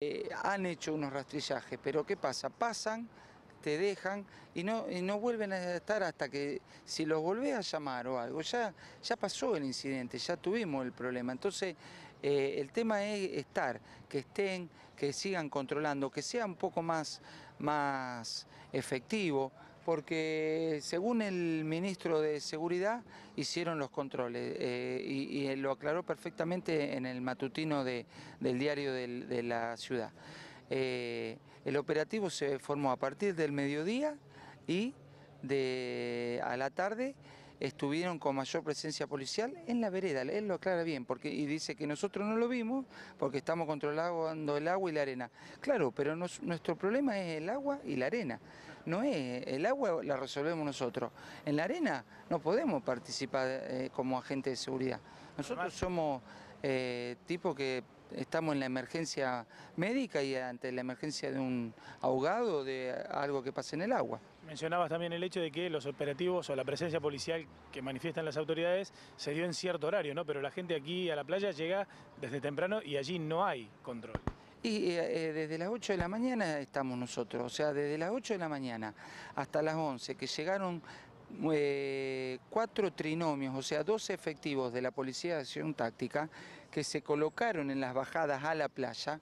Eh, han hecho unos rastrillajes, pero ¿qué pasa? Pasan, te dejan y no, no vuelven a estar hasta que si los volvés a llamar o algo, ya, ya pasó el incidente, ya tuvimos el problema. Entonces, eh, el tema es estar, que estén, que sigan controlando, que sea un poco más, más efectivo, porque según el ministro de Seguridad hicieron los controles eh, y, lo aclaró perfectamente en el matutino de- del diario de la ciudad. Eh, el operativo se formó a partir del mediodía y de, a la tarde estuvieron con mayor presencia policial en la vereda, él lo aclara bien, porque, y dice que nosotros no lo vimos porque estamos controlando el agua y la arena. Claro, pero nuestro problema es el agua y la arena, no es, el agua la resolvemos nosotros, en la arena no podemos participar eh, como agente de seguridad. Nosotros Además- somos eh, tipos que estamos en la emergencia médica y ante la emergencia de un ahogado, de algo que pase en el agua. Mencionabas también el hecho de que los operativos o la presencia policial que manifiestan las autoridades se dio en cierto horario, ¿no? Pero la gente aquí a la playa llega desde temprano y allí no hay control. Y eh, eh, desde las 8 de la mañana estamos nosotros, o sea, desde las 8 de la mañana hasta las 11, que llegaron eh, cuatro trinomios, o sea, dos efectivos de la Policía de Acción Táctica, que se colocaron en las bajadas a la playa,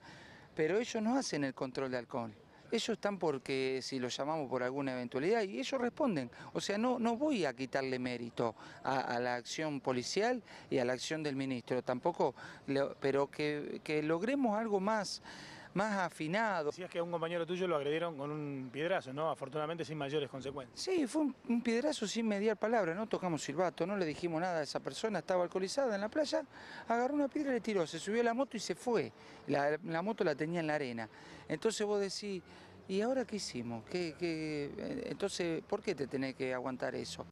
pero ellos no hacen el control de alcohol. Ellos están porque si los llamamos por alguna eventualidad y ellos responden. O sea, no, no voy a quitarle mérito a, la acción policial y a la acción del ministro, tampoco, pero que logremos algo más, más afinado. Decías que a un compañero tuyo lo agredieron con un piedrazo, ¿no? Afortunadamente sin mayores consecuencias. Sí, fue un, un piedrazo sin mediar palabra, no tocamos silbato, no le dijimos nada a esa persona, estaba alcoholizada en la playa, agarró una piedra y le tiró, se subió a la moto y se fue. La, la moto la tenía en la arena. Entonces vos decís, ¿y ahora qué hicimos? ¿Qué, qué? eh, Entonces, ¿por qué te tenés que aguantar eso?